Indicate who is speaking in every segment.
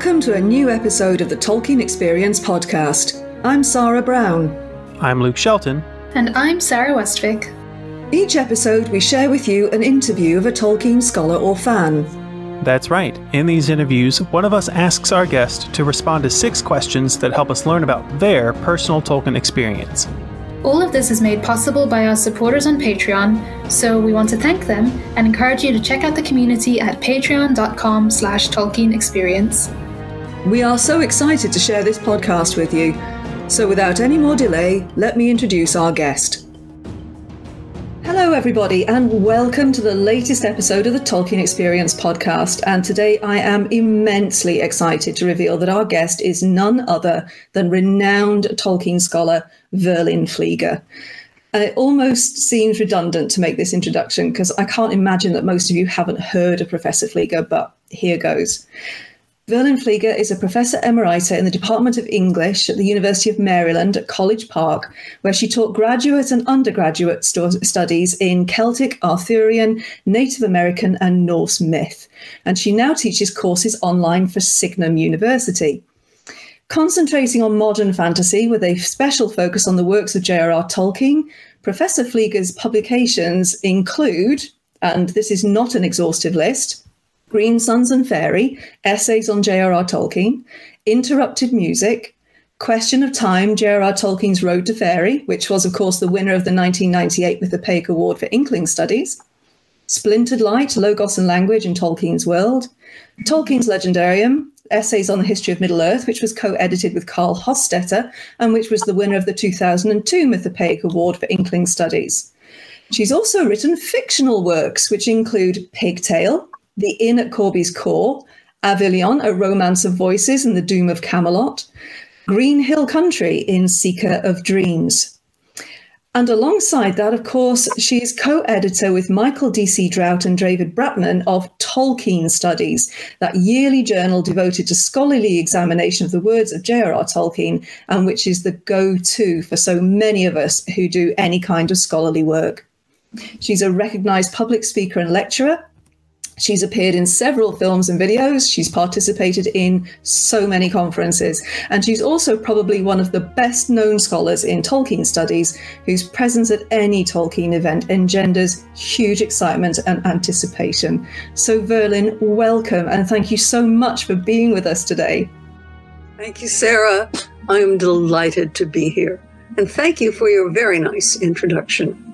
Speaker 1: Welcome to a new episode of the Tolkien Experience podcast. I'm Sarah Brown.
Speaker 2: I'm Luke Shelton.
Speaker 3: And I'm Sarah Westvick.
Speaker 1: Each episode, we share with you an interview of a Tolkien scholar or fan.
Speaker 2: That's right. In these interviews, one of us asks our guest to respond to six questions that help us learn about their personal Tolkien experience.
Speaker 3: All of this is made possible by our supporters on Patreon, so we want to thank them and encourage you to check out the community at patreon.com slash Tolkien Experience.
Speaker 1: We are so excited to share this podcast with you. So without any more delay, let me introduce our guest. Hello, everybody, and welcome to the latest episode of the Tolkien Experience podcast. And today I am immensely excited to reveal that our guest is none other than renowned Tolkien scholar Verlyn Flieger. And it almost seems redundant to make this introduction because I can't imagine that most of you haven't heard of Professor Flieger, but here goes. Verlyn Flieger is a professor emerita in the Department of English at the University of Maryland at College Park, where she taught graduate and undergraduate st- studies in Celtic, Arthurian, Native American, and Norse myth. And she now teaches courses online for Signum University. Concentrating on modern fantasy with a special focus on the works of J.R.R. Tolkien, Professor Flieger's publications include, and this is not an exhaustive list, Green Suns and Faërie, Essays on J.R.R. Tolkien, Interrupted Music, Question of Time, J.R.R. Tolkien's Road to Faerie, which was, of course, the winner of the 1998 Mythopoeic Award for Inkling Studies, Splintered Light, Logos and Language in Tolkien's World, Tolkien's Legendarium, Essays on the History of Middle Earth, which was co edited with Carl Hostetter and which was the winner of the 2002 Mythopoeic Award for Inkling Studies. She's also written fictional works, which include Pig Tale, the Inn at Corbies' Caww, Avilion, A Romance of Voices and the Doom of Camelot, Green Hill Country in Seeker of Dreams. And alongside that, of course, she is co editor with Michael D.C. Drout and David Bratman of Tolkien Studies, that yearly journal devoted to scholarly examination of the words of J.R.R. Tolkien, and which is the go to for so many of us who do any kind of scholarly work. She's a recognized public speaker and lecturer, She's appeared in several films and videos. She's participated in so many conferences. And she's also probably one of the best known scholars in Tolkien studies, whose presence at any Tolkien event engenders huge excitement and anticipation. So, Verlyn, welcome and thank you so much for being with us today.
Speaker 4: Thank you, Sarah. I am delighted to be here. And thank you for your very nice introduction.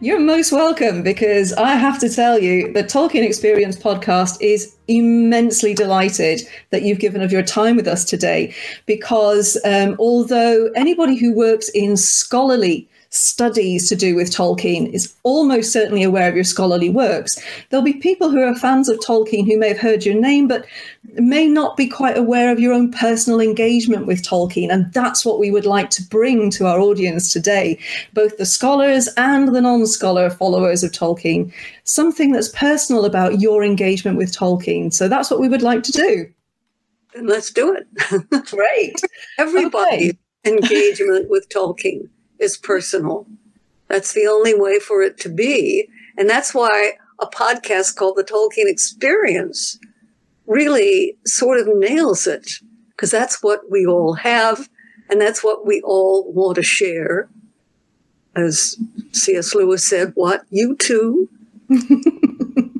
Speaker 1: You're most welcome because I have to tell you, the Tolkien Experience podcast is immensely delighted that you've given of your time with us today. Because um, although anybody who works in scholarly studies to do with Tolkien is almost certainly aware of your scholarly works. There'll be people who are fans of Tolkien who may have heard your name, but may not be quite aware of your own personal engagement with Tolkien. And that's what we would like to bring to our audience today, both the scholars and the non scholar followers of Tolkien, something that's personal about your engagement with Tolkien. So that's what we would like to do.
Speaker 4: Then let's do it.
Speaker 1: Great.
Speaker 4: Everybody's okay. engagement with Tolkien is personal. That's the only way for it to be. And that's why a podcast called The Tolkien Experience really sort of nails it, because that's what we all have, and that's what we all want to share. As C.S. Lewis said, what? You too?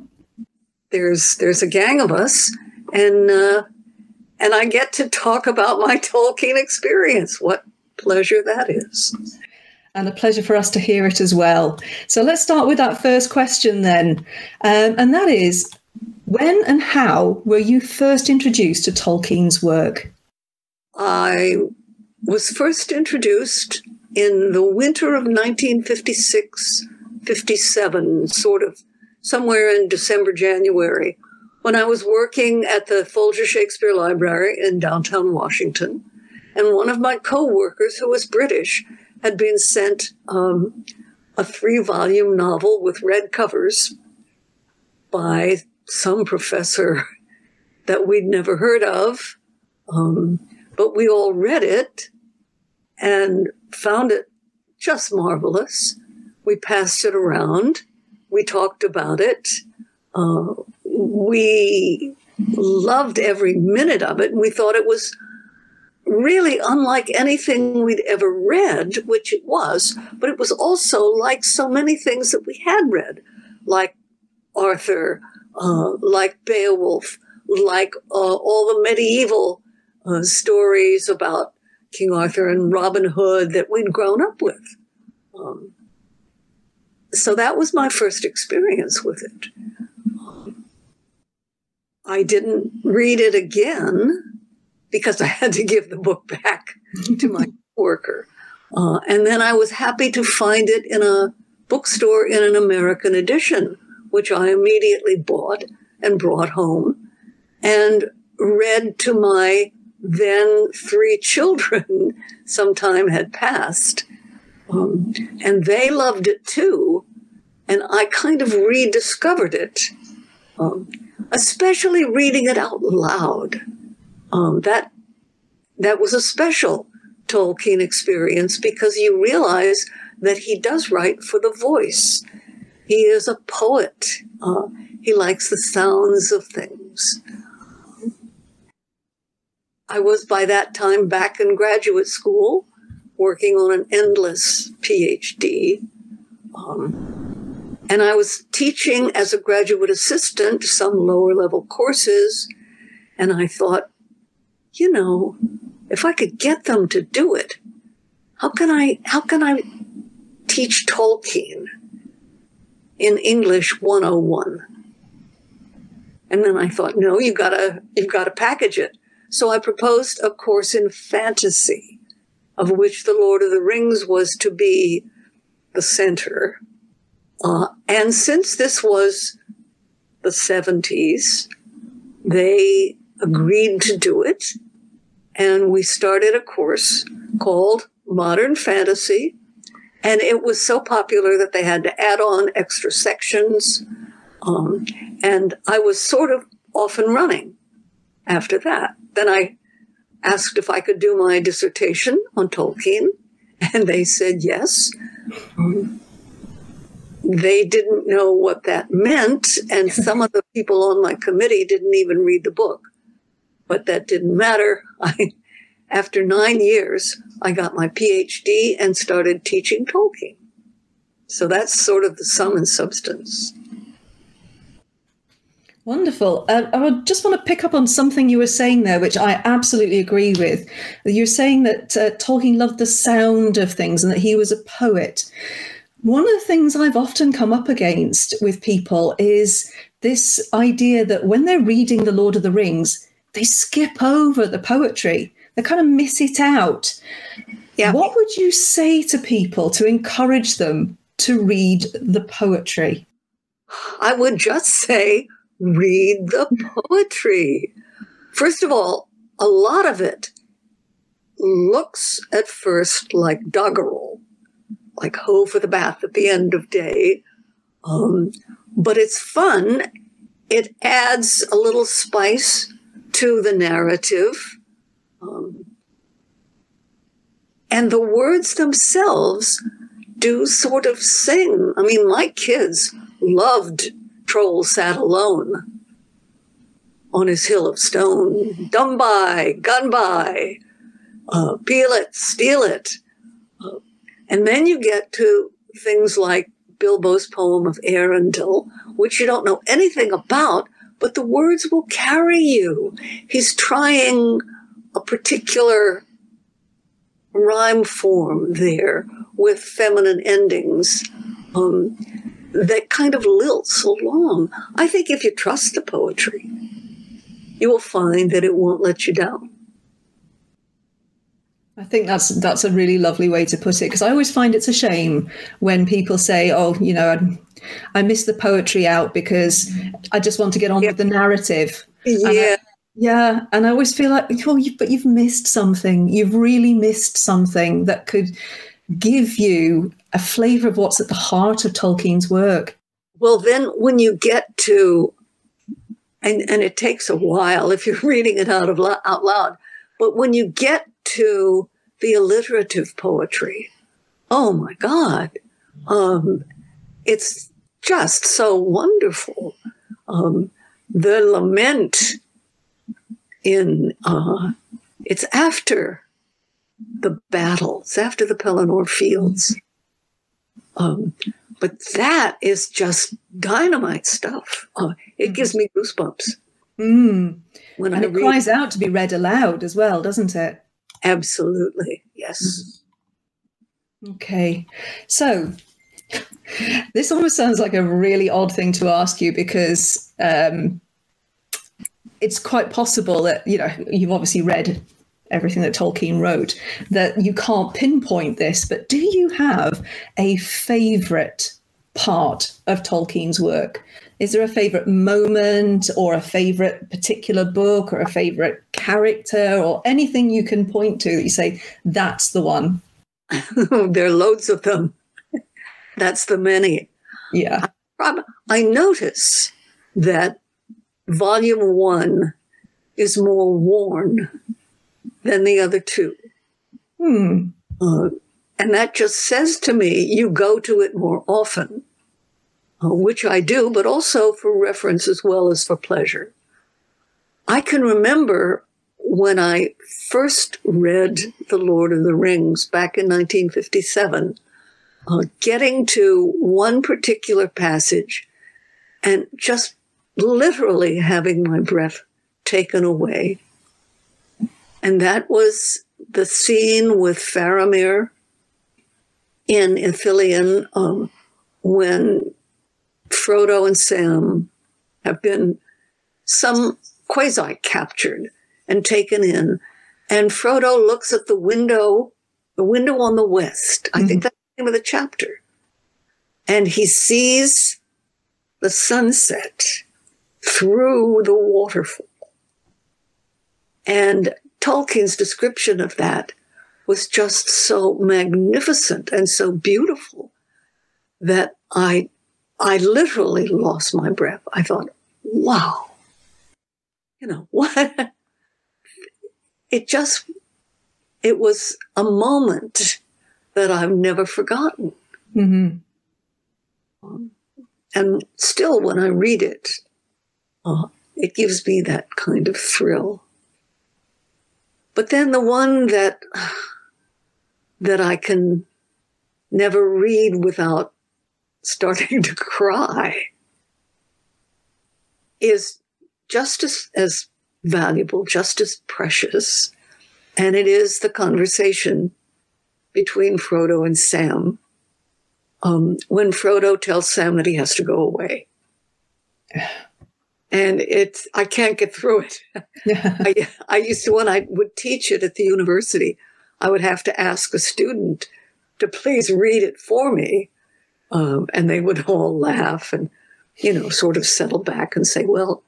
Speaker 4: there's there's a gang of us, and uh, and I get to talk about my Tolkien experience. What pleasure that is
Speaker 1: and a pleasure for us to hear it as well. So let's start with that first question then. Um, and that is when and how were you first introduced to Tolkien's work?
Speaker 4: I was first introduced in the winter of 1956 57, sort of somewhere in December, January, when I was working at the Folger Shakespeare Library in downtown Washington. And one of my co workers, who was British, had been sent um, a three volume novel with red covers by some professor that we'd never heard of. Um, but we all read it and found it just marvelous. We passed it around. We talked about it. Uh, we loved every minute of it. And we thought it was really unlike anything we'd ever read, which it was, but it was also like so many things that we had read, like Arthur, uh, like Beowulf, like uh, all the medieval uh, stories about King Arthur and Robin Hood that we'd grown up with. Um, so that was my first experience with it. I didn't read it again because I had to give the book back to my worker. Uh, and then I was happy to find it in a bookstore in an American edition, which I immediately bought and brought home and read to my then three children. Some time had passed. Um, and they loved it too. And I kind of rediscovered it, um, especially reading it out loud. Um, that that was a special Tolkien experience because you realize that he does write for the voice. He is a poet. Uh, he likes the sounds of things. I was by that time back in graduate school working on an endless PhD. Um, and I was teaching as a graduate assistant some lower level courses. And I thought, you know, if I could get them to do it, how can I, how can I teach Tolkien in English 101? And then I thought, no, you gotta, you've gotta package it. So I proposed a course in fantasy, of which The Lord of the Rings was to be the center. Uh, and since this was the 70s, they agreed to do it. And we started a course called Modern Fantasy. And it was so popular that they had to add on extra sections. Um, and I was sort of off and running after that. Then I asked if I could do my dissertation on Tolkien, and they said yes. Um, they didn't know what that meant, and some of the people on my committee didn't even read the book. But that didn't matter. I, after nine years, I got my PhD and started teaching Tolkien. So that's sort of the sum and substance.
Speaker 1: Wonderful. Uh, I just want to pick up on something you were saying there, which I absolutely agree with. You're saying that uh, Tolkien loved the sound of things and that he was a poet. One of the things I've often come up against with people is this idea that when they're reading The Lord of the Rings, they skip over the poetry, they kind of miss it out. Yeah. What would you say to people to encourage them to read the poetry?
Speaker 4: I would just say, read the poetry. First of all, a lot of it looks at first like doggerel, like ho for the bath at the end of day. Um, but it's fun. It adds a little spice to the narrative. Um, and the words themselves do sort of sing. I mean, my kids loved troll sat alone on his hill of stone. Dumb by, gun by, uh, peel it, steal it. Uh, and then you get to things like Bilbo's poem of Eärendil, which you don't know anything about, but the words will carry you. He's trying a particular rhyme form there with feminine endings. Um, that kind of lilts along. I think if you trust the poetry, you will find that it won't let you down.
Speaker 1: I think that's that's a really lovely way to put it because I always find it's a shame when people say, "Oh, you know, I, I miss the poetry out because I just want to get on yeah. with the narrative."
Speaker 4: Yeah. And I,
Speaker 1: yeah, and I always feel like, oh, you, but you've missed something. You've really missed something that could give you a flavor of what's at the heart of Tolkien's work.
Speaker 4: Well, then when you get to, and, and it takes a while if you're reading it out, of, out loud, but when you get to the alliterative poetry, oh my God, um, it's just so wonderful. Um, the lament in uh, it's after the battle. It's after the Pelennor Fields. Um, but that is just dynamite stuff. Uh, it gives me goosebumps.
Speaker 1: Mm.
Speaker 4: When
Speaker 1: And
Speaker 4: I
Speaker 1: it
Speaker 4: read
Speaker 1: cries out to be read aloud as well, doesn't it?
Speaker 4: Absolutely. Yes.
Speaker 1: Okay. So this almost sounds like a really odd thing to ask you because um, it's quite possible that, you know, you've obviously read everything that Tolkien wrote, that you can't pinpoint this, but do you have a favorite part of Tolkien's work? Is there a favorite moment or a favorite particular book or a favorite character or anything you can point to that you say, that's the one?
Speaker 4: there are loads of them. That's the many.
Speaker 1: Yeah.
Speaker 4: Prob- I notice that volume one is more worn than the other two.
Speaker 1: Hmm.
Speaker 4: Uh, and that just says to me, you go to it more often, uh, which I do, but also for reference as well as for pleasure. I can remember when I first read The Lord of the Rings back in 1957, uh, getting to one particular passage and just literally having my breath taken away. And that was the scene with Faramir in Ithilien um, when Frodo and Sam have been some quasi captured and taken in. And Frodo looks at the window, the window on the west. I think that's the name of the chapter. And he sees the sunset through the waterfall. And Tolkien's description of that was just so magnificent and so beautiful that I I literally lost my breath. I thought, wow. You know, what it just it was a moment that I've never forgotten.
Speaker 1: hmm
Speaker 4: And still when I read it, uh, it gives me that kind of thrill. But then the one that that I can never read without starting to cry is just as, as valuable, just as precious. And it is the conversation between Frodo and Sam um, when Frodo tells Sam that he has to go away. And it's, I can't get through it. I, I used to, when I would teach it at the university, I would have to ask a student to please read it for me. Um, and they would all laugh and, you know, sort of settle back and say, well,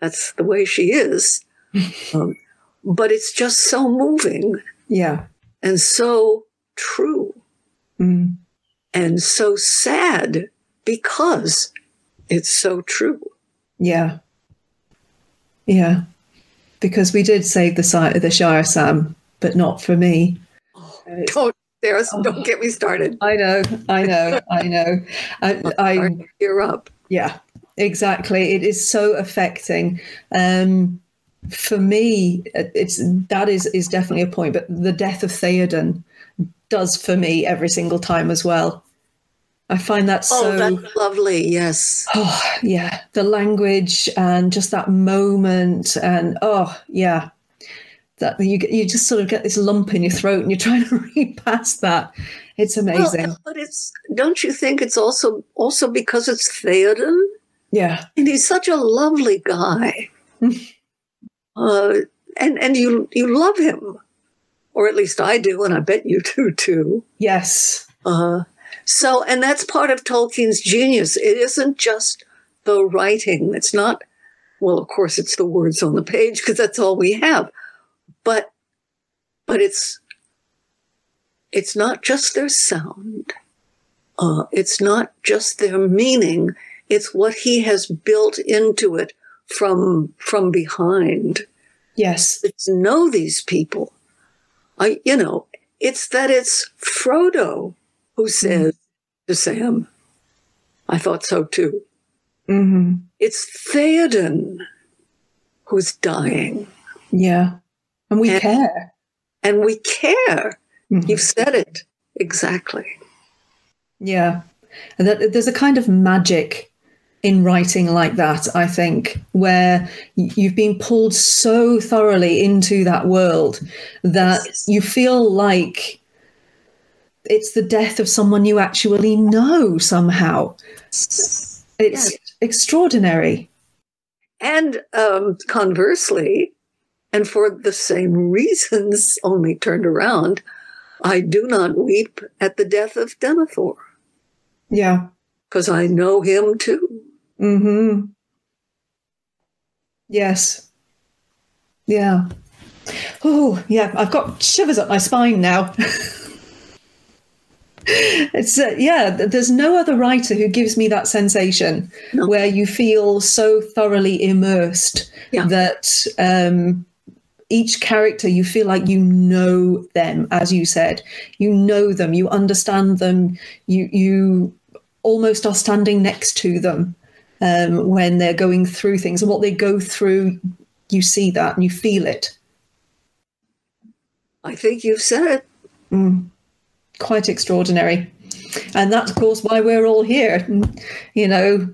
Speaker 4: that's the way she is. Um, but it's just so moving
Speaker 1: yeah.
Speaker 4: And so true
Speaker 1: Mm.
Speaker 4: and so sad because it's so true.
Speaker 1: Yeah. Yeah. Because we did save the site of the Shire, Sam, but not for me.
Speaker 4: Don't, there's, don't get me started.
Speaker 1: I know, I know, I know. I, I
Speaker 4: You're up.
Speaker 1: yeah, exactly. It is so affecting. Um, for me, it's that is is definitely a point. But the death of Theoden does for me every single time as well. I find that oh, so.
Speaker 4: Oh, that's lovely. Yes.
Speaker 1: Oh, yeah, the language and just that moment, and oh, yeah, that you get- you just sort of get this lump in your throat, and you're trying to read past that. It's amazing.
Speaker 4: Well, but it's don't you think it's also also because it's Theoden
Speaker 1: yeah,
Speaker 4: and he's such a lovely guy, uh, and and you you love him, or at least I do, and I bet you do too.
Speaker 1: yes,
Speaker 4: Uh, so, and that's part of Tolkien's genius. It isn't just the writing. It's not, well, of course, it's the words on the page because that's all we have. But, but it's, it's not just their sound. Uh, it's not just their meaning. It's what he has built into it from, from behind
Speaker 1: yes,
Speaker 4: to know these people. I, you know, it's that it's Frodo who says to Sam, I thought so too.
Speaker 1: hmm
Speaker 4: It's Theoden who's dying.
Speaker 1: Yeah. And we
Speaker 4: And-
Speaker 1: care.
Speaker 4: And we care.
Speaker 1: Mhm.
Speaker 4: You've said it exactly.
Speaker 1: Yeah. And that there's a kind of magic in writing like that, I think, where you've been pulled so thoroughly into that world that you feel like it's the death of someone you actually know somehow. It's
Speaker 4: Yes.
Speaker 1: extraordinary.
Speaker 4: And um, conversely, and for the same reasons, only turned around, I do not weep at the death of Denethor
Speaker 1: Yeah.
Speaker 4: because I know him too.
Speaker 1: Hmm. Yes. Yeah. Oh, yeah. I've got shivers up my spine now. it's uh, yeah. There's no other writer who gives me that sensation
Speaker 4: No.
Speaker 1: where you feel so thoroughly immersed
Speaker 4: Yeah.
Speaker 1: that um, each character you feel like you know them, as you said, you know them, you understand them, you you almost are standing next to them um, when they're going through things and what they go through. You see that and you feel it.
Speaker 4: I think you've said it.
Speaker 1: Quite extraordinary. And that's, of course, why we're all here, you know,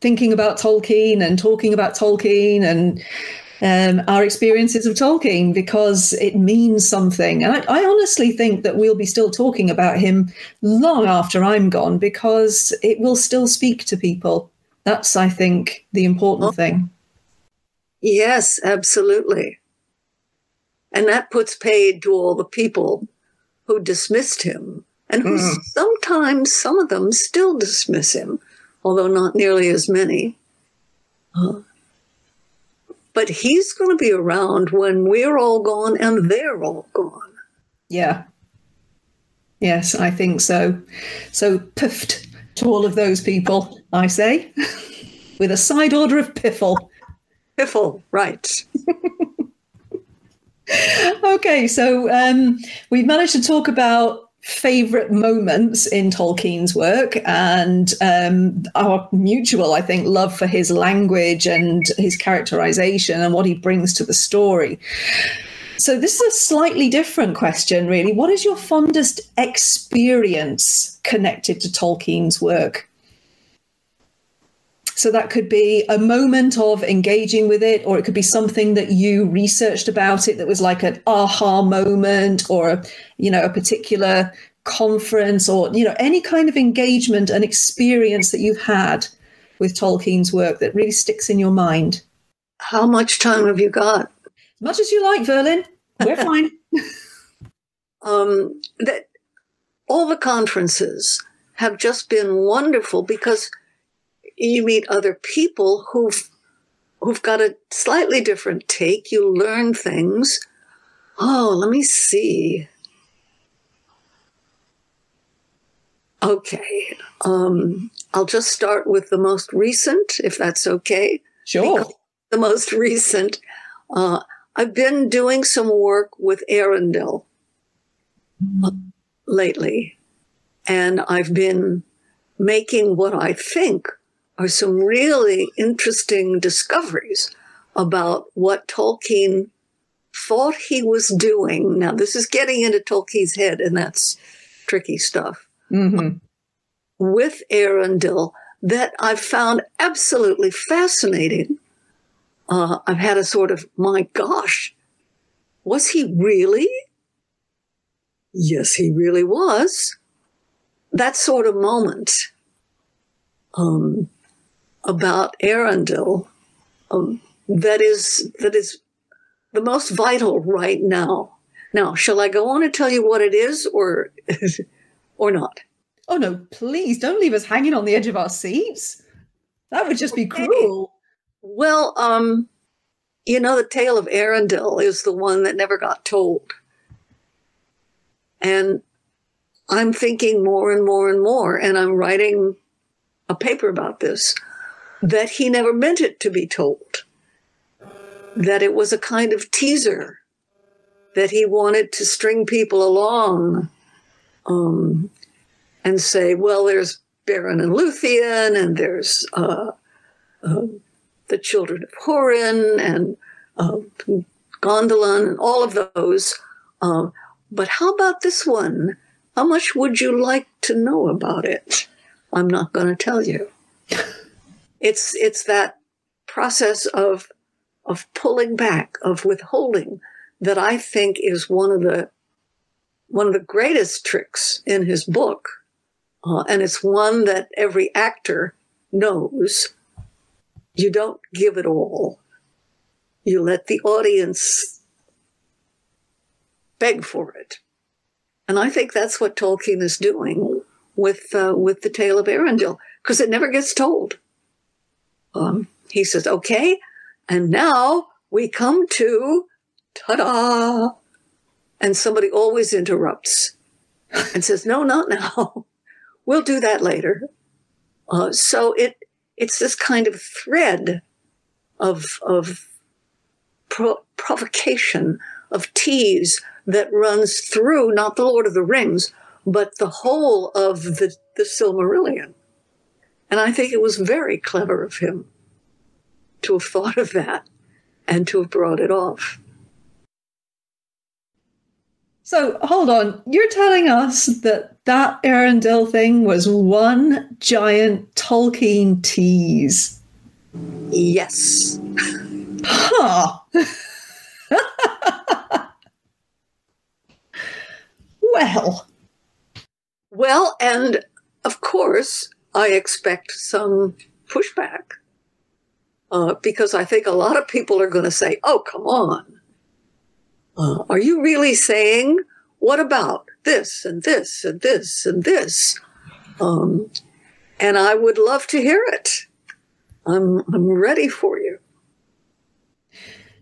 Speaker 1: thinking about Tolkien and talking about Tolkien and um, our experiences of Tolkien because it means something. And I, I honestly think that we'll be still talking about him long after I'm gone because it will still speak to people. That's, I think, the important thing.
Speaker 4: Yes, absolutely. And that puts paid to all the people who dismissed him and who
Speaker 1: Mhm.
Speaker 4: sometimes, some of them still dismiss him, although not nearly as many. Uh, but he's going to be around when we're all gone and they're all gone.
Speaker 1: Yeah. Yes, I think so. So piffed to all of those people, I say, with a side order of piffle.
Speaker 4: Piffle, right.
Speaker 1: Okay, so um, we've managed to talk about favorite moments in Tolkien's work and um, our mutual, I think, love for his language and his characterization and what he brings to the story. So, this is a slightly different question, really. What is your fondest experience connected to Tolkien's work? So that could be a moment of engaging with it, or it could be something that you researched about it that was like an aha moment, or a, you know a particular conference, or you know any kind of engagement and experience that you've had with Tolkien's work that really sticks in your mind.
Speaker 4: How much time have you got?
Speaker 1: As much as you like, Verlyn. We're fine.
Speaker 4: um, that all the conferences have just been wonderful because you meet other people who've who've got a slightly different take. You learn things. Oh, let me see. Okay, um, I'll just start with the most recent, if that's okay
Speaker 1: Sure.
Speaker 4: the most recent. Uh, I've been doing some work with Eärendil lately, and I've been making what I think are some really interesting discoveries about what Tolkien thought he was doing. Now, this is getting into Tolkien's head, and that's tricky stuff
Speaker 1: hmm
Speaker 4: with Eärendil that I've found absolutely fascinating. Uh, I've had a sort of, my gosh, was he really? Yes, he really was. That sort of moment um, about Eärendil um, that is that is the most vital right now. Now, shall I go on and tell you what it is, or or not?
Speaker 1: Oh no, please don't leave us hanging on the edge of our seats. That would just be
Speaker 4: Okay.
Speaker 1: cruel.
Speaker 4: Well, um, you know, the tale of Eärendil is the one that never got told. And I'm thinking more and more and more, and I'm writing a paper about this, that he never meant it to be told. That it was a kind of teaser, that he wanted to string people along um, and say, well, there's Beren and Luthien, and there's uh, uh, the children of Hurin and uh, Gondolin, and all of those. Um, but how about this one? How much would you like to know about it? I'm not going to tell you. It's it's that process of of pulling back, of withholding, that I think is one of the one of the greatest tricks in his book, uh, and it's one that every actor knows. You don't give it all. You let the audience beg for it, and I think that's what Tolkien is doing with uh, with the tale of Eärendil because it never gets told. Um, he says, "Okay, and now we come to ta-da!" And somebody always interrupts and says, "No, not now. we'll do that later." Uh, so it it's this kind of thread of of pro- provocation of tease that runs through not the Lord of the Rings, but the whole of the, the Silmarillion. And I think it was very clever of him to have thought of that and to have brought it off.
Speaker 1: So hold on, you're telling us that that Eärendil thing was one giant Tolkien tease?
Speaker 4: Yes.
Speaker 1: Huh. well,
Speaker 4: Well, and of course, I expect some pushback uh, because I think a lot of people are going to say, oh, come on. Uh, are you really saying, what about this and this and this and this? Um, and I would love to hear it. I'm, I'm ready for you.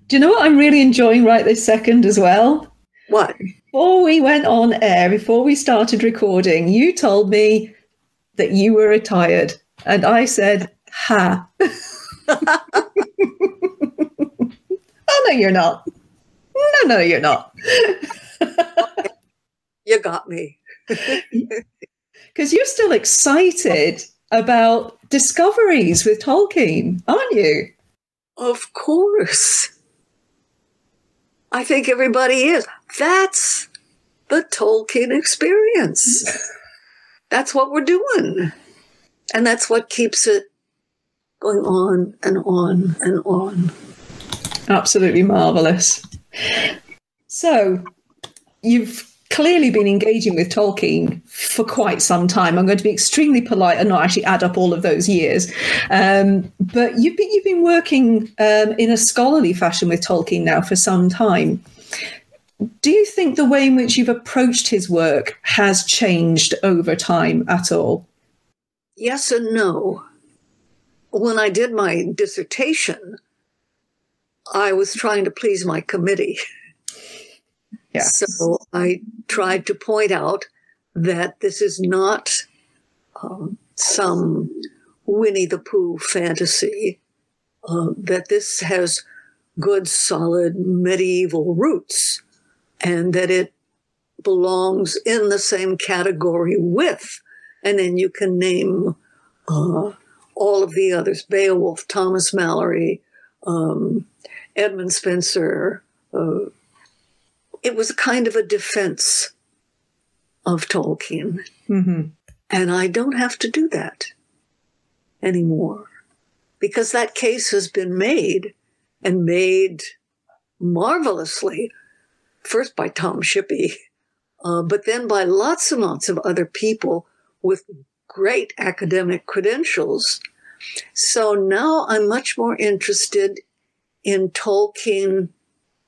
Speaker 1: do you know what I'm really enjoying right this second as well?
Speaker 4: What?
Speaker 1: Before we went on air, before we started recording, you told me that you were retired. And I said, ha. oh, no, you're not. No, no, you're not.
Speaker 4: You got me.
Speaker 1: Because you're still excited about discoveries with Tolkien, aren't you?
Speaker 4: Of course. I think everybody is. That's the Tolkien experience. that's what we're doing. And that's what keeps it going on and on and on.
Speaker 1: Absolutely marvelous. So, you've clearly been engaging with Tolkien for quite some time. I'm going to be extremely polite and not actually add up all of those years. Um, but you've been you've been working um, in a scholarly fashion with Tolkien now for some time. Do you think the way in which you've approached his work has changed over time at all?
Speaker 4: Yes and no. When I did my dissertation, I was trying to please my committee.
Speaker 1: Yeah.
Speaker 4: So I tried to point out that this is not um, some Winnie the Pooh fantasy, uh, that this has good, solid medieval roots, and that it belongs in the same category with. And then you can name uh, all of the others Beowulf, Thomas Malory, um, Edmund Spenser. Uh, it was a kind of a defense of Tolkien.
Speaker 1: Mm-hmm.
Speaker 4: And I don't have to do that anymore because that case has been made and made marvelously, first by Tom Shippey, uh, but then by lots and lots of other people with great academic credentials. So now I'm much more interested in Tolkien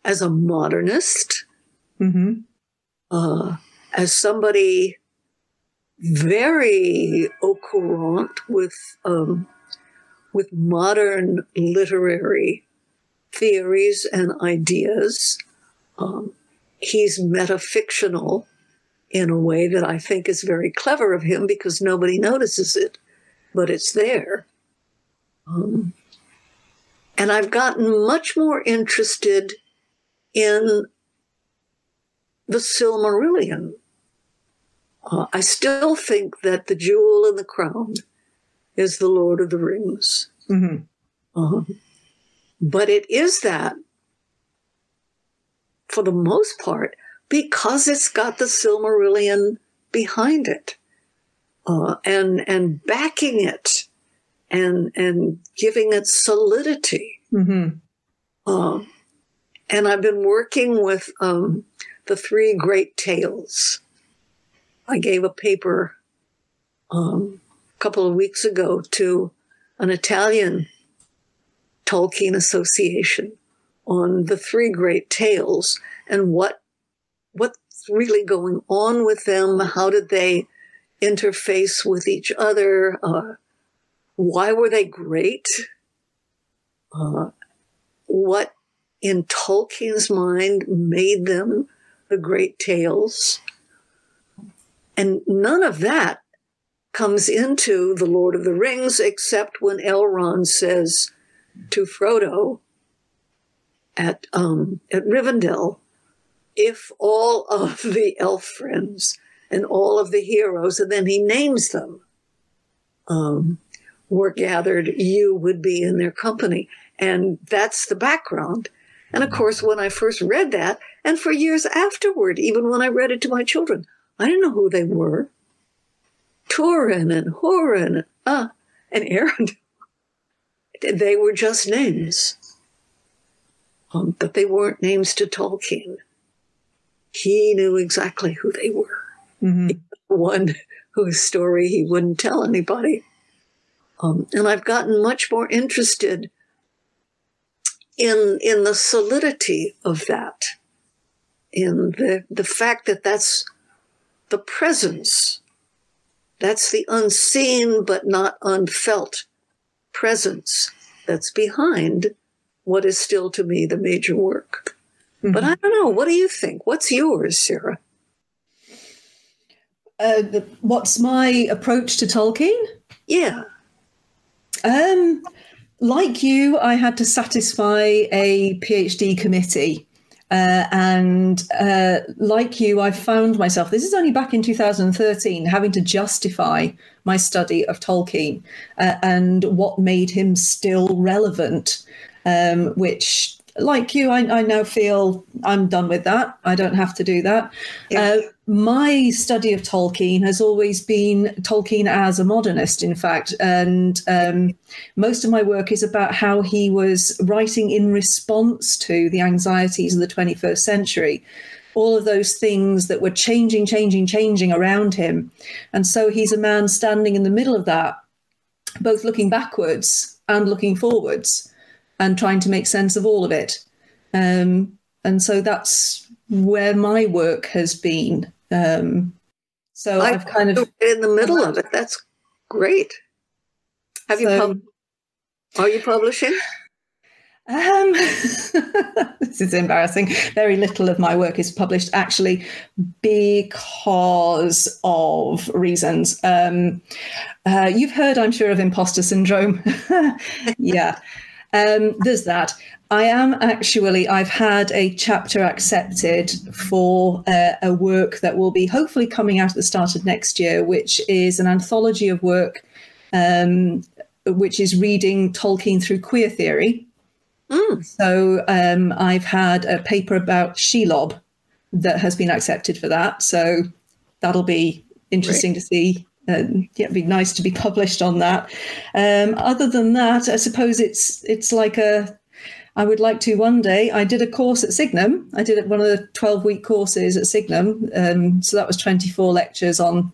Speaker 4: as a modernist,
Speaker 1: Mm-hmm.
Speaker 4: uh, as somebody very au courant with um, with modern literary theories and ideas. Um, he's metafictional in a way that I think is very clever of him because nobody notices it, but it's there. Um, and I've gotten much more interested in the Silmarillion. Uh, I still think that the jewel in the crown is the Lord of the Rings.
Speaker 1: Mm-hmm.
Speaker 4: Uh-huh. But it is that for the most part because it's got the Silmarillion behind it uh, and and backing it and and giving it solidity.
Speaker 1: Mm-hmm.
Speaker 4: Uh, and I've been working with um, the three great tales. I gave a paper um, a couple of weeks ago to an Italian Tolkien association on the three great tales and what what's really going on with them. How did they interface with each other? Uh, why were they great? Uh, what in Tolkien's mind made them the great tales? And none of that comes into The Lord of the Rings except when Elrond says to Frodo at, um, at Rivendell, if all of the elf friends and all of the heroes, and then he names them, um, were gathered, you would be in their company. And that's the background. And of course, when I first read that, and for years afterward, even when I read it to my children, I didn't know who they were. Turin and Hurin, uh, and Aaron. They were just names. Um, but they weren't names to Tolkien. He knew exactly who they were.
Speaker 1: Mm-hmm.
Speaker 4: One whose story he wouldn't tell anybody. Um, and I've gotten much more interested in in the solidity of that, in the the fact that that's the presence, that's the unseen but not unfelt presence that's behind what is still to me the major work. Mm-hmm. But I don't know. What do you think? What's yours, Sarah?
Speaker 1: Uh, the, what's my approach to Tolkien?
Speaker 4: Yeah.
Speaker 1: Um, like you, I had to satisfy a PhD committee. Uh, and uh, like you, I found myself, this is only back in 2013, having to justify my study of Tolkien uh, and what made him still relevant, um, which like you, I, I, now feel I'm done with that. I don't have to do that. Yeah. Uh, my study of Tolkien has always been Tolkien as a modernist, in fact. And um, most of my work is about how he was writing in response to the anxieties of the 21st century. All of those things that were changing, changing, changing around him. And so he's a man standing in the middle of that, both looking backwards and looking forwards and trying to make sense of all of it. Um, and so that's where my work has been. Um, so I, have kind of
Speaker 4: in the middle of it. That's great. Have so, you pub- are you publishing?
Speaker 1: Um, this is embarrassing. Very little of my work is published actually because of reasons. Um, uh, you've heard, I'm sure, of imposter syndrome. yeah. Um, there's that. I am actually, I've had a chapter accepted for uh, a work that will be hopefully coming out at the start of next year, which is an anthology of work um, which is reading Tolkien through queer theory.
Speaker 4: Mm.
Speaker 1: So um, I've had a paper about Shelob that has been accepted for that. So that'll be interesting Great. to see uh, yeah, it'd be nice to be published on that. Um, other than that, I suppose it's it's like a. I would like to one day. I did a course at Signum. I did one of the twelve week courses at Signum. Um, so that was twenty four lectures on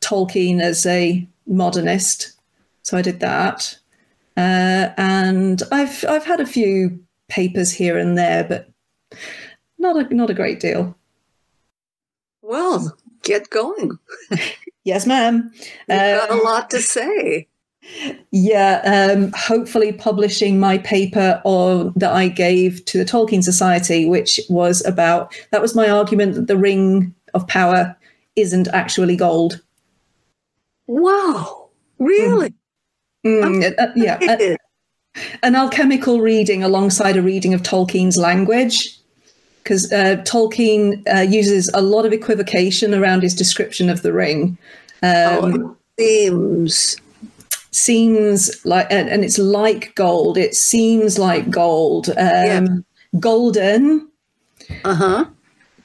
Speaker 1: Tolkien as a modernist. So I did that, uh, and I've I've had a few papers here and there, but not a not a great deal.
Speaker 4: Well, get going.
Speaker 1: Yes, ma'am.
Speaker 4: You've um, got a um, lot to say.
Speaker 1: Yeah, um, hopefully publishing my paper on, that I gave to the Tolkien Society, which was about that was my argument that the Ring of Power isn't actually gold.
Speaker 4: Wow, really?
Speaker 1: Mm. Mm, uh, uh yeah. Uh, an alchemical reading alongside a reading of Tolkien's language because uh, Tolkien uh, uses a lot of equivocation around his description of the ring.
Speaker 4: Um, oh, seems
Speaker 1: seems like, and, and, it's like gold. It seems like gold. Um, yeah. Golden.
Speaker 4: Uh huh.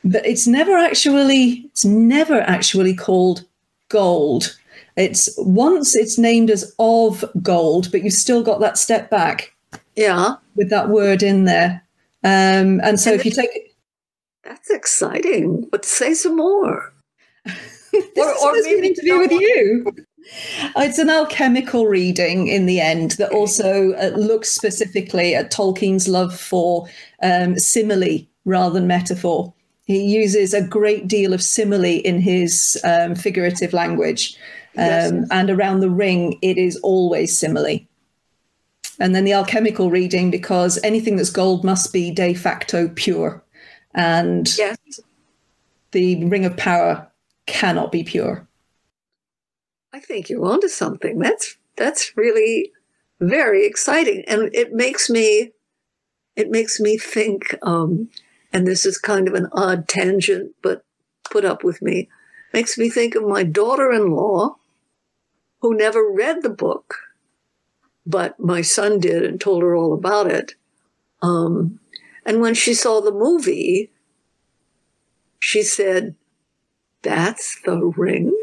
Speaker 1: but it's never actually it's never actually called gold. It's once it's named as of gold, but you've still got that step back
Speaker 4: Yeah.
Speaker 1: with that word in there. Um, and so
Speaker 4: And
Speaker 1: if you take
Speaker 4: That's exciting. But say some more.
Speaker 1: this
Speaker 4: Or-
Speaker 1: is
Speaker 4: or
Speaker 1: supposed to be an interview with you. It's an alchemical reading in the end that also uh, looks specifically at Tolkien's love for um, simile rather than metaphor. He uses a great deal of simile in his um, figurative language. Um,
Speaker 4: Yes.
Speaker 1: And around the ring, it is always simile. And then the alchemical reading, because anything that's gold must be de facto pure. And
Speaker 4: Yes.
Speaker 1: the ring of power cannot be pure.
Speaker 4: I think you're onto something. That's that's really very exciting, and it makes me it makes me think. Um, and this is kind of an odd tangent, but put up with me. Makes me think of my daughter-in-law, who never read the book, but my son did and told her all about it. Um, and when she saw the movie, she said, "That's the ring."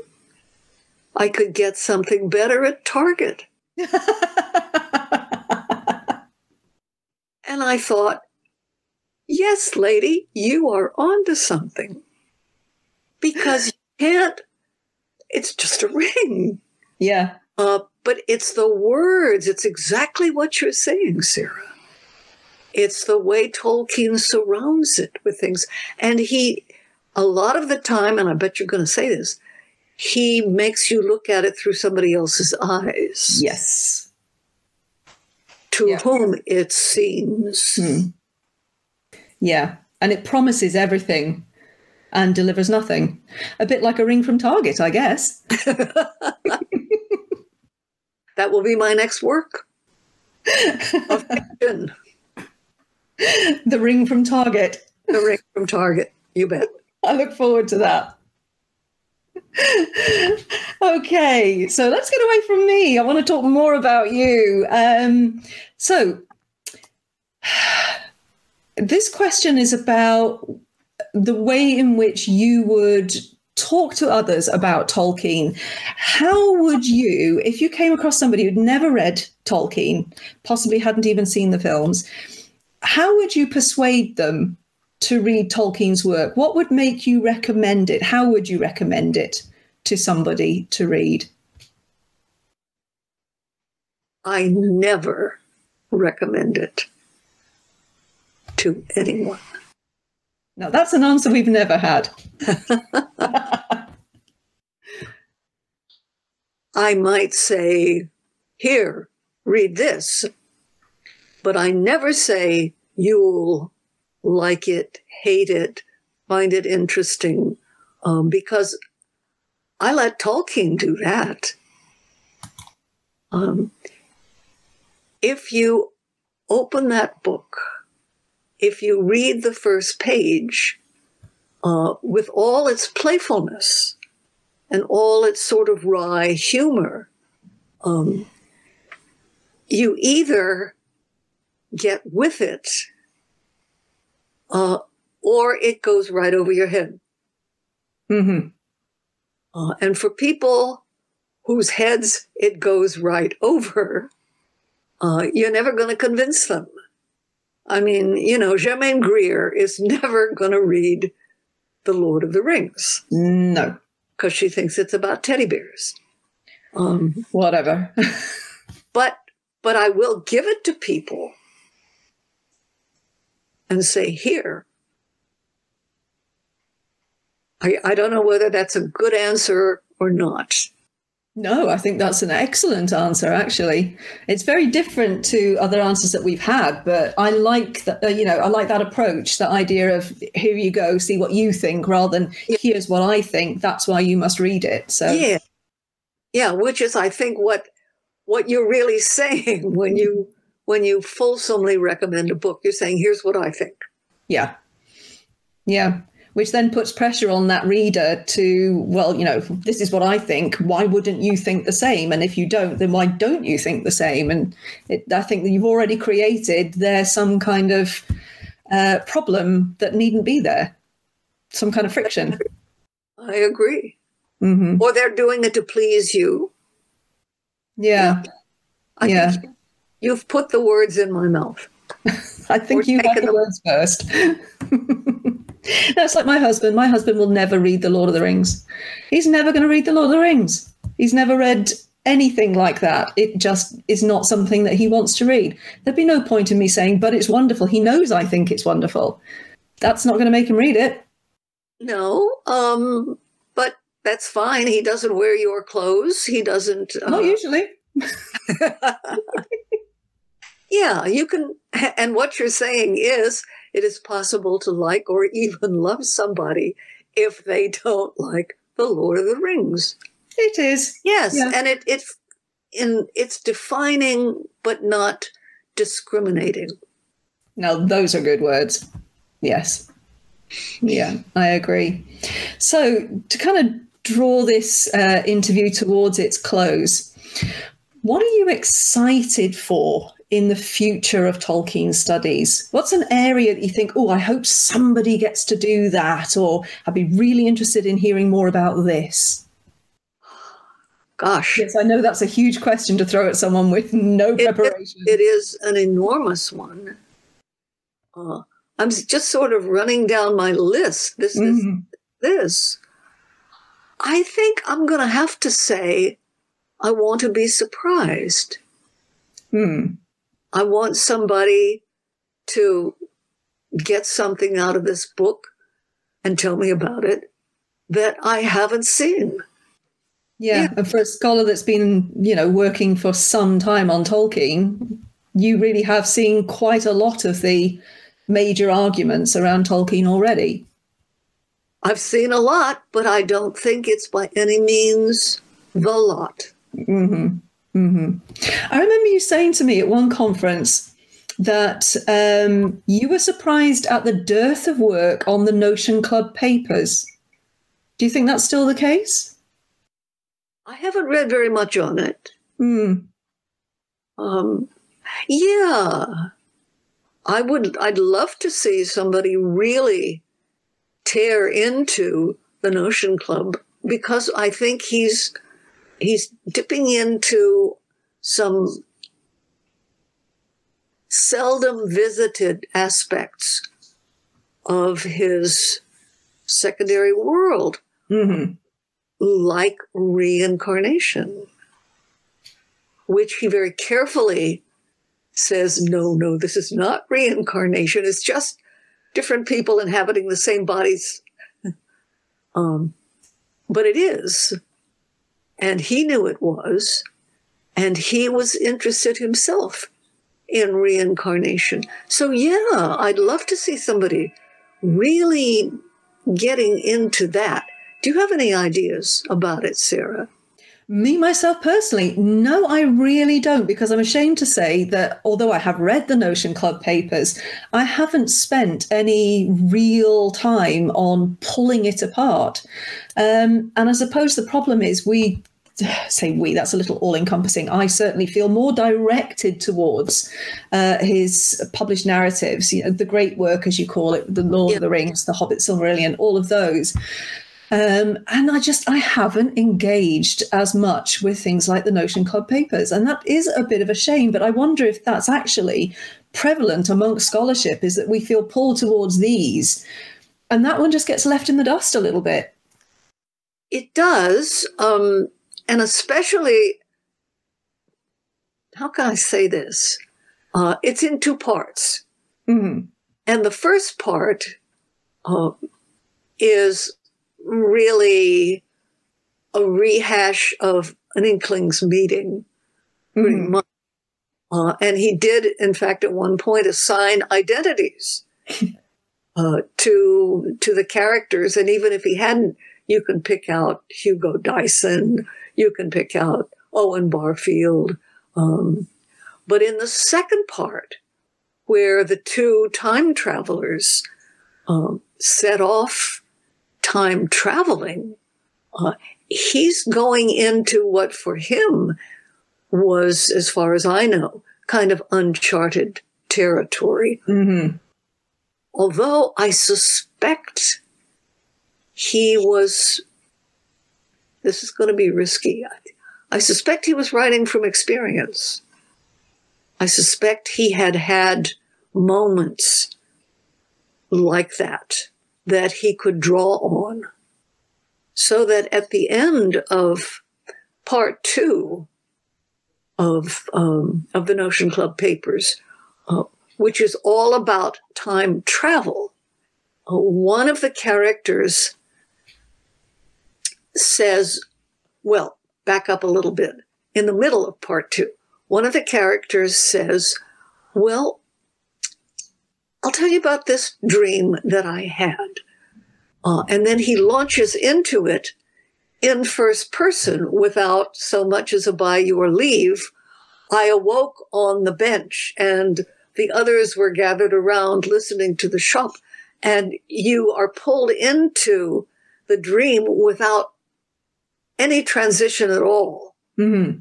Speaker 4: I could get something better at Target. And I thought, yes, lady, you are onto something. Because you can't, it's just a ring.
Speaker 1: Yeah.
Speaker 4: Uh, but it's the words. It's exactly what you're saying, Sarah. It's the way Tolkien surrounds it with things. And he, a lot of the time, and I bet you're going to say this, he makes you look at it through somebody else's eyes.
Speaker 1: Yes.
Speaker 4: To
Speaker 1: Yeah.
Speaker 4: whom it seems.
Speaker 1: Hmm. Yeah. And it promises everything and delivers nothing. A bit like a ring from Target, I guess.
Speaker 4: That will be my next work. of fiction.
Speaker 1: the ring from Target.
Speaker 4: The ring from Target. You bet.
Speaker 1: I look forward to that. okay, so let's get away from me. I want to talk more about you. Um, so, this question is about the way in which you would talk to others about Tolkien. How would you, if you came across somebody who'd never read Tolkien, possibly hadn't even seen the films, how would you persuade them to read Tolkien's work? What would make you recommend it? How would you recommend it to somebody to read?
Speaker 4: I never recommend it to anyone.
Speaker 1: Now, that's an answer we've never had.
Speaker 4: I might say, here, read this. But I never say, you'll like it, hate it, find it interesting, um, because I let Tolkien do that. Um, if you open that book, if you read the first page uh, with all its playfulness and all its sort of wry humor, um, you either get with it uh, or it goes right over your head.
Speaker 1: hmm
Speaker 4: Uh, and for people whose heads it goes right over, uh, you're never going to convince them. I mean, you know, Germaine Greer is never going to read The Lord of the Rings
Speaker 1: No,
Speaker 4: because she thinks it's about teddy bears. Um,
Speaker 1: whatever.
Speaker 4: but but I will give it to people and say, here. I, I don't know whether that's a good answer or not.
Speaker 1: No, I think that's an excellent answer, actually. It's very different to other answers that we've had, but I like that, uh, you know, I like that approach, that idea of here you go, see what you think, rather than here's what I think, that's why you must read it. So,
Speaker 4: Yeah. Yeah, which is I think what what you're really saying when you when you fulsomely recommend a book. You're saying, here's what I think.
Speaker 1: Yeah. Yeah. Which then puts pressure on that reader to, well, you know, this is what I think. Why wouldn't you think the same? And if you don't, then why don't you think the same? And it, I think that you've already created there some kind of uh, problem that needn't be there. Some kind of friction.
Speaker 4: I agree.
Speaker 1: hmm
Speaker 4: Or they're doing it to please you.
Speaker 1: Yeah.
Speaker 4: I
Speaker 1: Yeah.
Speaker 4: think you've put the words in my mouth.
Speaker 1: I think
Speaker 4: We're
Speaker 1: you have
Speaker 4: taking
Speaker 1: the words first. That's like my husband. My husband will never read The Lord of the Rings. He's never going to read The Lord of the Rings. He's never read anything like that. It just is not something that he wants to read. There'd be no point in me saying, but it's wonderful. He knows I think it's wonderful. That's not going to make him read it.
Speaker 4: No, um, but that's fine. He doesn't wear your clothes. He doesn't. Uh,
Speaker 1: Not usually.
Speaker 4: yeah, you can. And what you're saying is, it is possible to like or even love somebody if they don't like the Lord of the Rings.
Speaker 1: It is.
Speaker 4: Yes,
Speaker 1: Yeah.
Speaker 4: and it it's in it's defining but not discriminating.
Speaker 1: Now, those are good words. Yes. Yeah, I agree. So, to kind of draw this uh, interview towards its close, what are you excited for in the future of Tolkien studies? What's an area that you think, oh, I hope somebody gets to do that, or I'd be really interested in hearing more about this?
Speaker 4: Gosh,
Speaker 1: Yes, I know that's a huge question to throw at someone with no
Speaker 4: It- it-
Speaker 1: preparation.
Speaker 4: it is an enormous one. Uh, I'm just sort of running down my list. This is
Speaker 1: Mhm.
Speaker 4: this. I think I'm going to have to say, I want to be surprised.
Speaker 1: Hmm.
Speaker 4: I want somebody to get something out of this book and tell me about it that I haven't seen.
Speaker 1: Yeah, and for a scholar that's been, you know, working for some time on Tolkien, you really have seen quite a lot of the major arguments around Tolkien already.
Speaker 4: I've seen a lot, but I don't think it's by any means the lot.
Speaker 1: hmm hmm I remember you saying to me at one conference that um, you were surprised at the dearth of work on the Notion Club papers. Do you think that's still the case?
Speaker 4: I haven't read very much on it.
Speaker 1: Hmm.
Speaker 4: Um, yeah, I would. I'd love to see somebody really tear into the Notion Club because I think he's he's dipping into some seldom visited aspects of his secondary world
Speaker 1: hmm
Speaker 4: like reincarnation, which he very carefully says, no, no, this is not reincarnation. It's just different people inhabiting the same bodies. um, but it is. And he knew it was. And he was interested himself in reincarnation. So, yeah, I'd love to see somebody really getting into that. Do you have any ideas about it, Sarah?
Speaker 1: Me, myself personally, no, I really don't, because I'm ashamed to say that although I have read the Notion Club papers, I haven't spent any real time on pulling it apart. Um, and I suppose the problem is we say we, that's a little all encompassing. I certainly feel more directed towards uh, his published narratives, you know, the great work, as you call it, The Lord
Speaker 4: Yeah.
Speaker 1: of the Rings, The Hobbit, Silmarillion, all of those. Um, and I just I haven't engaged as much with things like the Notion Club papers, and that is a bit of a shame. But I wonder if that's actually prevalent amongst scholarship is that we feel pulled towards these, and that one just gets left in the dust a little bit.
Speaker 4: It does. Um, and especially, how can I say this? Uh, it's in two parts.
Speaker 1: Mhm.
Speaker 4: And the first part uh, is really a rehash of an Inkling's meeting,
Speaker 1: Mhm.
Speaker 4: Uh, and he did, in fact, at one point assign identities uh, to to the characters. And even if he hadn't, you can pick out Hugo Dyson, you can pick out Owen Barfield. Um, but in the second part, where the two time travelers um, set off time traveling, uh, he's going into what for him was, as far as I know, kind of uncharted territory.
Speaker 1: Mhm.
Speaker 4: although I suspect he was, this is going to be risky. I suspect he was writing from experience. I suspect he had had moments like that that he could draw on so that at the end of part two of um, of the Notion Club papers, uh, which is all about time travel, uh, one of the characters says, "Well, back up a little bit." In the middle of part two, one of the characters says, "Well, I'll tell you about this dream that I had." Uh, and then he launches into it in first person without so much as a by your leave. I awoke on the bench and the others were gathered around listening to the shop. And you are pulled into the dream without any transition at all.
Speaker 1: Mm-hmm.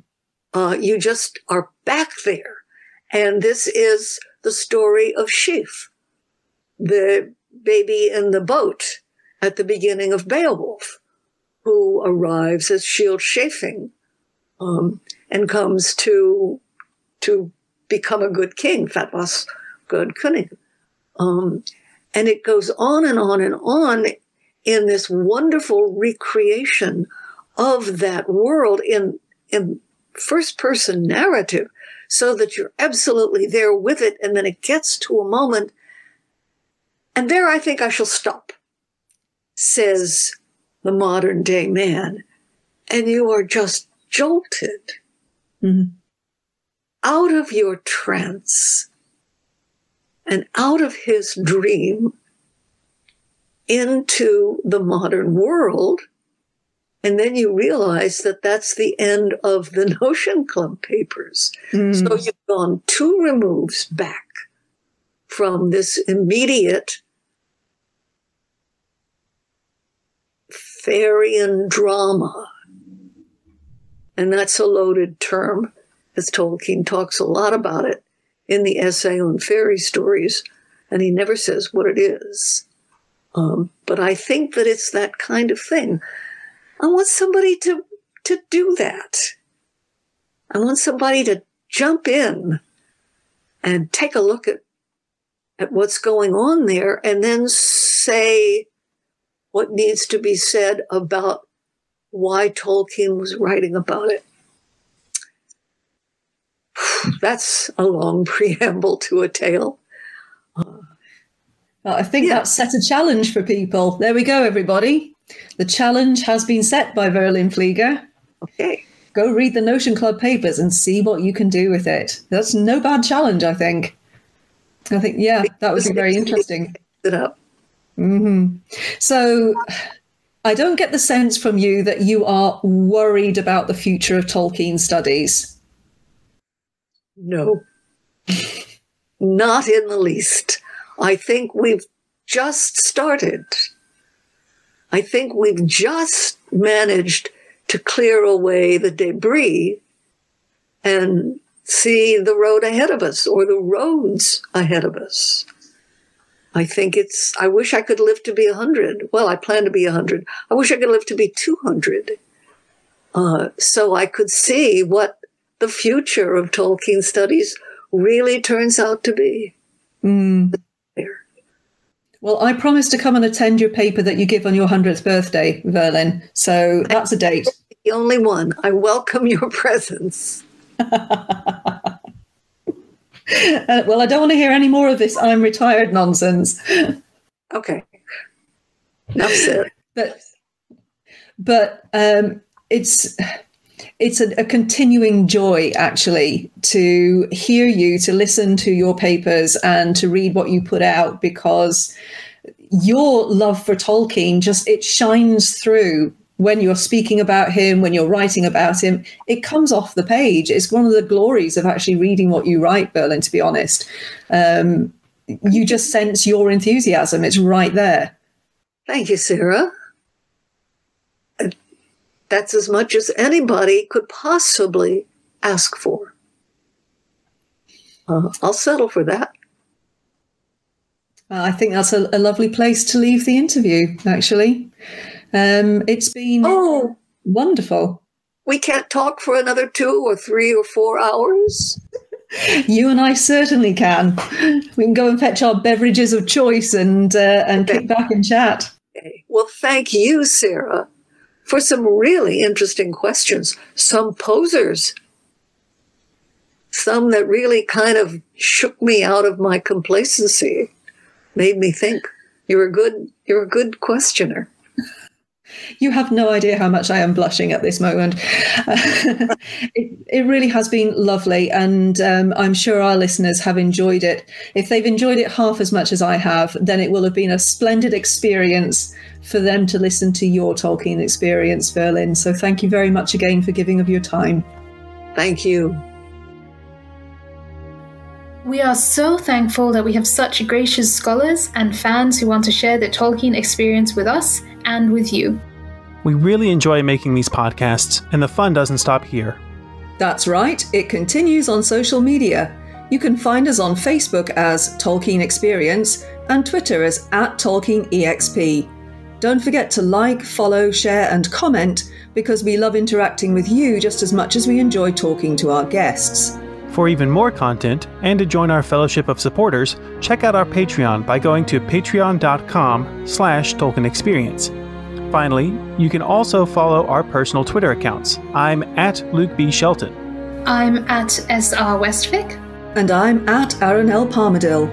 Speaker 4: Uh, you just are back there. And this is the story of Sheaf, the baby in the boat at the beginning of Beowulf, who arrives as Scyld Scefing um, and comes to to become a good king, Fatwas good König. Um, and it goes on and on and on in this wonderful recreation of that world in in first person narrative so that you're absolutely there with it and then it gets to a moment and there I think I shall stop says the modern day man, and you are just jolted
Speaker 1: Mm-hmm.
Speaker 4: out of your trance and out of his dream into the modern world. And then you realize that that's the end of the Notion Club papers.
Speaker 1: Mm.
Speaker 4: So you've gone two removes back from this immediate Faërie and drama. And that's a loaded term, as Tolkien talks a lot about it in the essay on fairy stories, and he never says what it is. Um, but I think that it's that kind of thing. I want somebody to to do that. I want somebody to jump in and take a look at at what's going on there and then say what needs to be said about why Tolkien was writing about it. That's a long preamble to a tale.
Speaker 1: Well, I think
Speaker 4: Yeah.
Speaker 1: that set a challenge for people. There we go, everybody. The challenge has been set by Verlyn Flieger.
Speaker 4: Okay.
Speaker 1: Go read the Notion Club papers and see what you can do with it. That's no bad challenge, I think. I think, yeah, that would be very interesting.
Speaker 4: It up.
Speaker 1: hmm So, I don't get the sense from you that you are worried about the future of Tolkien studies.
Speaker 4: No. Not in the least. I think we've just started. I think we've just managed to clear away the debris and see the road ahead of us or the roads ahead of us. I think it's, I wish I could live to be 100. Well, I plan to be 100. I wish I could live to be 200. Uh, so I could see what the future of Tolkien studies really turns out to be.
Speaker 1: Mm. Well, I promise to come and attend your paper that you give on your 100th birthday, Verlyn. So that's a date.
Speaker 4: The only one. I welcome your presence.
Speaker 1: Uh, well, I don't want to hear any more of this I'm retired nonsense.
Speaker 4: Okay. Enough said.
Speaker 1: But but um, it's it's a, a continuing joy actually to hear you, to listen to your papers, and to read what you put out because your love for Tolkien just it shines through when you're speaking about him, when you're writing about him, it comes off the page. It's one of the glories of actually reading what you write, Verlyn, to be honest. Um, you just sense your enthusiasm. It's right there.
Speaker 4: Thank you, Sarah. That's as much as anybody could possibly ask for. Uh, I'll settle for that.
Speaker 1: I think that's a, a lovely place to leave the interview, actually. Um, it's been
Speaker 4: oh.
Speaker 1: wonderful.
Speaker 4: We can't talk for another two or three or four hours.
Speaker 1: You and I certainly can. We can go and fetch our beverages of choice and uh, and okay. kick back and chat.
Speaker 4: Okay. Well, thank you, Sarah, for some really interesting questions. Some posers, some that really kind of shook me out of my complacency, made me think. You're a good. You're a good questioner.
Speaker 1: You have no idea how much I am blushing at this moment. it, it, really has been lovely, and um, I'm sure our listeners have enjoyed it. If they've enjoyed it half as much as I have, then it will have been a splendid experience for them to listen to your Tolkien experience, Verlyn. So thank you very much again for giving of your time.
Speaker 4: Thank you.
Speaker 3: We are so thankful that we have such gracious scholars and fans who want to share their Tolkien experience with us and with you.
Speaker 2: We really enjoy making these podcasts, and the fun doesn't stop here.
Speaker 1: That's right, it continues on social media. You can find us on Facebook as Tolkien Experience and Twitter as at TolkienEXP. Don't forget to like, follow, share, and comment because we love interacting with you just as much as we enjoy talking to our guests.
Speaker 2: For even more content and to join our fellowship of supporters, check out our Patreon by going to patreon.com slash Tolkien Experience. Finally, you can also follow our personal Twitter accounts. I'm at Luke B. Shelton.
Speaker 3: I'm at SR Westvic.
Speaker 1: And I'm at Aaron L. Palmadill.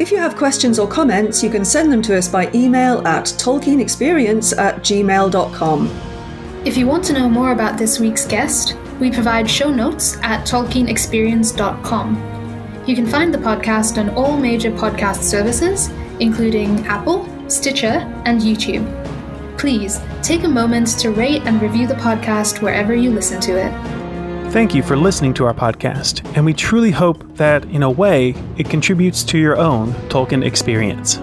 Speaker 1: If you have questions or comments, you can send them to us by email at tolkienexperience at gmail.com.
Speaker 3: If you want to know more about this week's guest, we provide show notes at tolkienexperience.com. You can find the podcast on all major podcast services, including Apple, Stitcher, and YouTube. Please take a moment to rate and review the podcast wherever you listen to it.
Speaker 2: Thank you for listening to our podcast, and we truly hope that, in a way, it contributes to your own Tolkien experience.